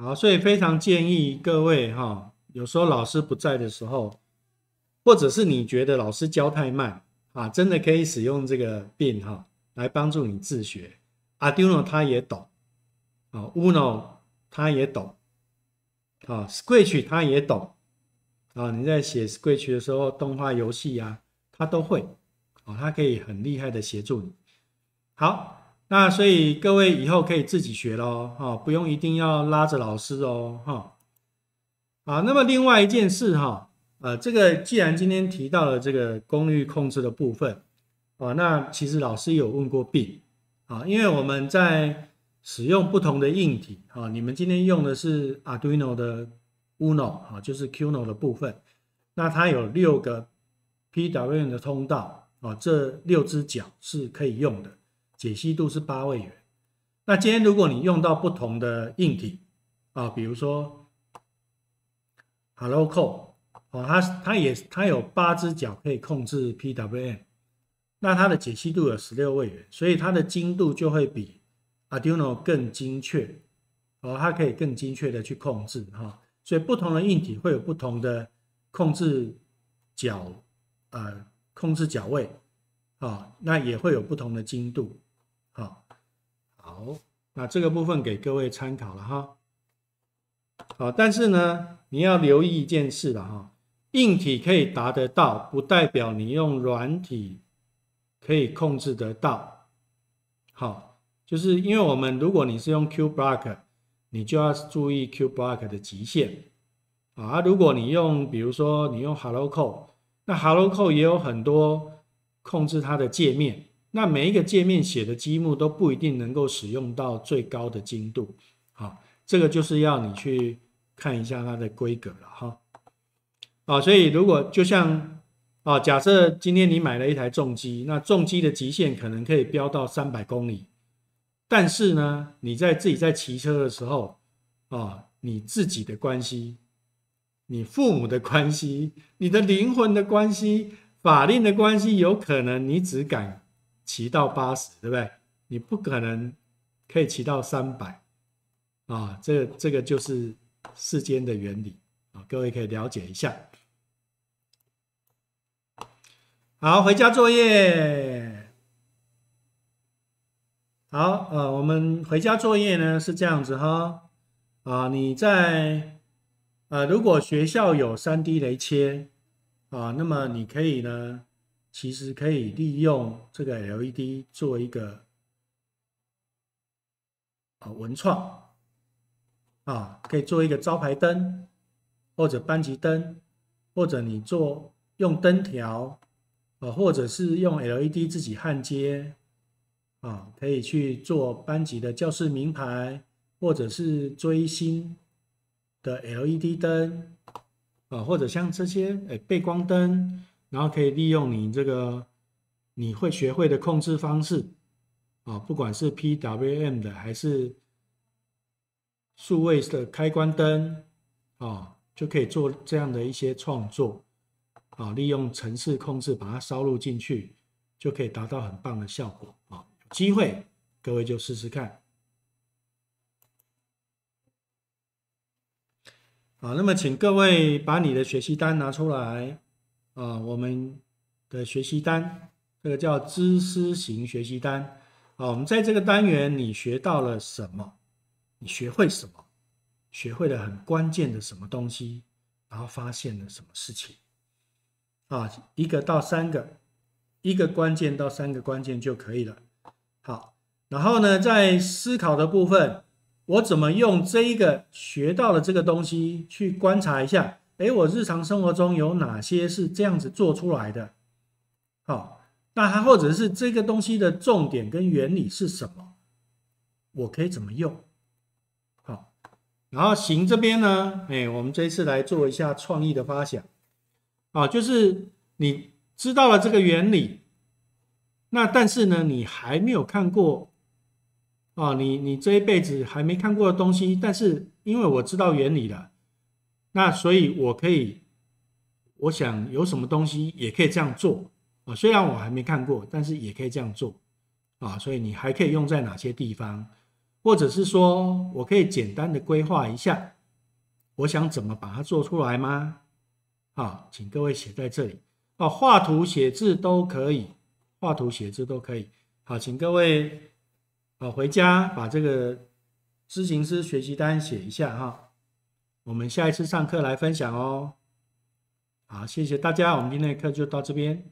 好，所以非常建议各位哈，有时候老师不在的时候，或者是你觉得老师教太慢啊，真的可以使用这个 bin 哈来帮助你自学。Arduino 他也懂，啊，Uno 他也懂，啊，Scratch 他也懂，啊，你在写 Scratch 的时候，动画游戏啊，他都会，啊，他可以很厉害的协助你。好。那所以各位以后可以自己学喽，哈，不用一定要拉着老师哦，哈。啊，那么另外一件事哈，呃，这个既然今天提到了这个功率控制的部分，啊，那其实老师有问过 B，啊，因为我们在使用不同的硬体，啊，你们今天用的是 Arduino 的 Uno，啊，就是 Qno 的部分，那它有六个 PWM 的通道，啊，这六只脚是可以用的。解析度是八位元。那今天如果你用到不同的硬体啊，比如说 Hello Code 哦，它它也它有八只脚可以控制 PWM，那它的解析度有十六位元，所以它的精度就会比 Arduino 更精确哦，它可以更精确的去控制哈。所以不同的硬体会有不同的控制脚呃控制脚位啊，那也会有不同的精度。好，那这个部分给各位参考了哈。好，但是呢，你要留意一件事了哈，硬体可以达得到，不代表你用软体可以控制得到。好，就是因为我们如果你是用 Q Block，你就要注意 Q Block 的极限啊。如果你用，比如说你用 Hello Code，那 Hello Code 也有很多控制它的界面。那每一个界面写的积木都不一定能够使用到最高的精度，好，这个就是要你去看一下它的规格了哈，啊，所以如果就像啊，假设今天你买了一台重机，那重机的极限可能可以飙到三百公里，但是呢，你在自己在骑车的时候啊，你自己的关系，你父母的关系，你的灵魂的关系，法令的关系，有可能你只敢。骑到八十，对不对？你不可能可以骑到三百啊！这个这个就是世间的原理啊，各位可以了解一下。好，回家作业。好，呃，我们回家作业呢是这样子哈啊，你在呃，如果学校有三 D 雷切啊，那么你可以呢。其实可以利用这个 LED 做一个啊文创啊，可以做一个招牌灯，或者班级灯，或者你做用灯条啊，或者是用 LED 自己焊接啊，可以去做班级的教室名牌，或者是追星的 LED 灯啊，或者像这些诶背光灯。然后可以利用你这个你会学会的控制方式啊，不管是 PWM 的还是数位的开关灯啊，就可以做这样的一些创作啊，利用程式控制把它烧录进去，就可以达到很棒的效果啊。有机会各位就试试看。好，那么请各位把你的学习单拿出来。啊，我们的学习单，这个叫知识型学习单。啊，我们在这个单元，你学到了什么？你学会什么？学会了很关键的什么东西？然后发现了什么事情？啊，一个到三个，一个关键到三个关键就可以了。好，然后呢，在思考的部分，我怎么用这一个学到的这个东西去观察一下？哎，我日常生活中有哪些是这样子做出来的？好，那它或者是这个东西的重点跟原理是什么？我可以怎么用？好，然后行这边呢？哎，我们这一次来做一下创意的发想。啊，就是你知道了这个原理，那但是呢，你还没有看过啊，你你这一辈子还没看过的东西，但是因为我知道原理了。那所以，我可以，我想有什么东西也可以这样做啊。虽然我还没看过，但是也可以这样做啊。所以你还可以用在哪些地方？或者是说我可以简单的规划一下，我想怎么把它做出来吗？好，请各位写在这里啊，画图、写字都可以，画图、写字都可以。好，请各位啊回家把这个知行师学习单写一下哈。我们下一次上课来分享哦。好，谢谢大家，我们今天的课就到这边。